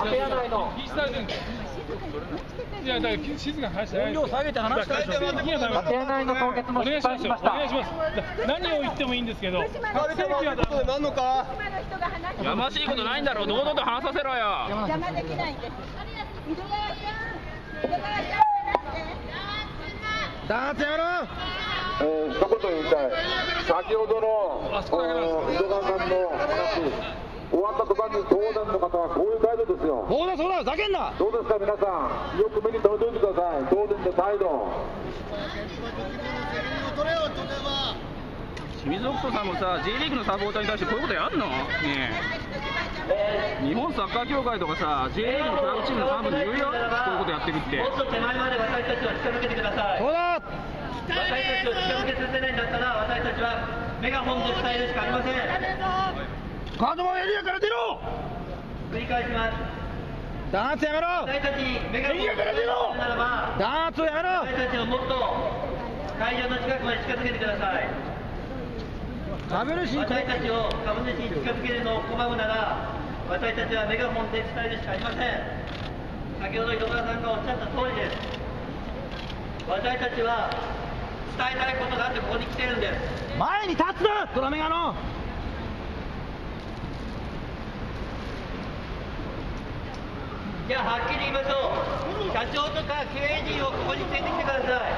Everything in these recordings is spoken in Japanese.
の。やだから静かに話してない音量下げて話しても失敗しました。お願い何を言ってもいいんですけどのか？やましいことないんだろう。堂々と話させろよ。邪魔できないんです。井戸川ちゃん、井戸川ちゃん、弾圧やめろ。えー、一言言いたい、先ほどのお井戸川さんの話、終わった途端に東電の方はこういうだそうだふざけん？などうですか、皆さん、よく目に留めておいてください、東電の態度？清水北斗さんもさ J リーグのサポーターに対してこういうことやんの？ねえ。日本サッカー協会とかさ J リーグのクラブチームの幹部に言うよ。こういうことやってるって。もっと手前まで私たちを近づけてください。そうだ？私たちを近づけさせないん。だったら私たちはメガホンで伝えるしかありません。カードマンエリアから出ろ！繰り返します弾圧やめろ！私たちにならば弾圧をやめろ！私たちをもっと会場の近くまで近づけてください。株主に私たちを株主に近づけるのを拒むなら私たちはメガホンで伝えるしかありません。先ほど井戸川さんがおっしゃった通りです。私たちは伝えたいことがあってここに来てるんです。前に立つな！ドラメガのじゃあはっきり言いましょう。社長とか経営陣をここに連れてきてください。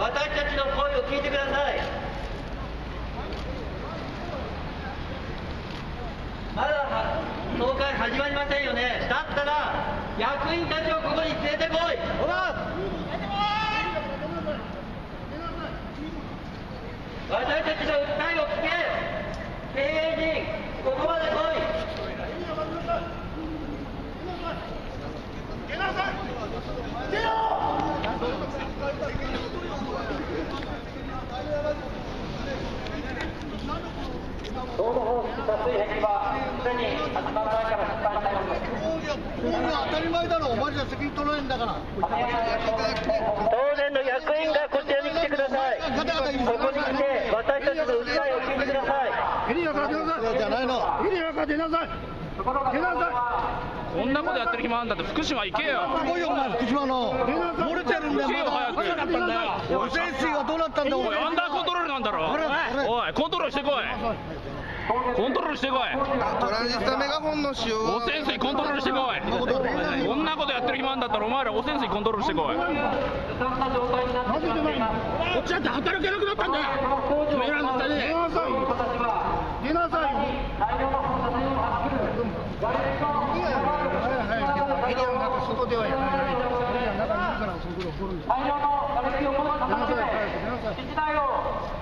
私たちの声を聞いてください。まだ総会始まりませんよね。だったら役員たちをここに連れてこい。ほら私たちの訴えを聞け経営陣ここまで来い道路方式多水壁はすでに始まる前から失敗しております当たり前だろお前じゃ責任取られんだから東電の役員がこちらに来てください。ここに来て、私たちの訴えを聞いてください。エリアから出なさいじゃないの。エリアから出なさい。出なさこんなことやってる暇あんだって福島行けよ。いすごいよお前福島の。漏れてるんだよ早くったんだよ。汚染水はどうなったんだおい。アンダーコントロールなんだろ。おいコントロールしてこいコントロールしてこい。トランジスタメガホンの使用汚染水コントロールしてこい。こんなことやってる暇あんだったらお前ら汚染水コントロールしてこい。こっちだって働けなくなったんだよ。工場メラの下で出なさい。人たちは出なさい。よ大量の放射線を発するガレージのエリアの中外ではやらないエリアの中にいるからそういうこと起こるんだ大量のガレージをこの傾けて敷地内を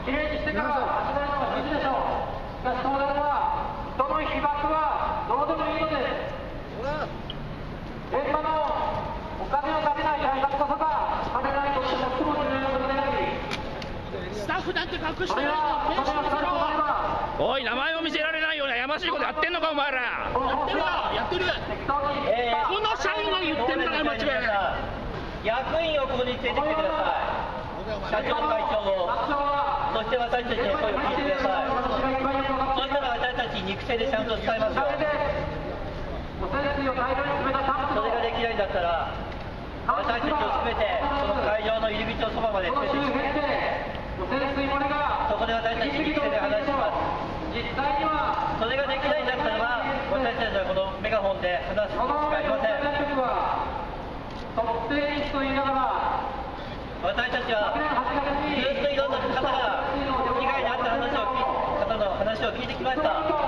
きれいにしてから始めるのが大事でしょうしかし東電は人の被爆はどうでもいいのです現場のお金をかけない対策こそが彼らにとって最も重要なことでありスタッフだって隠それがそれがされていればおい名前を見せられないようなやましいことやってんのかお前らこの方針はやってるえーこの社員が言ってんだから間違いない役員をここに連れてきてください。社長会長を、そして私たちの声を聞いてください。そしたら私たち肉声でちゃんと伝えますよ。それができないんだったら、私たちを全てその会場の入り口のそばまで連れ周てきて、汚染水漏れがそこで私たち肉声で話します。実際にはそれができないんだったらば、私たちはこのメガホンで話すこのしかありません。特定率と言いながら私たちはずっといろんな方が被害に遭った話を聞い方の話を聞いてきました。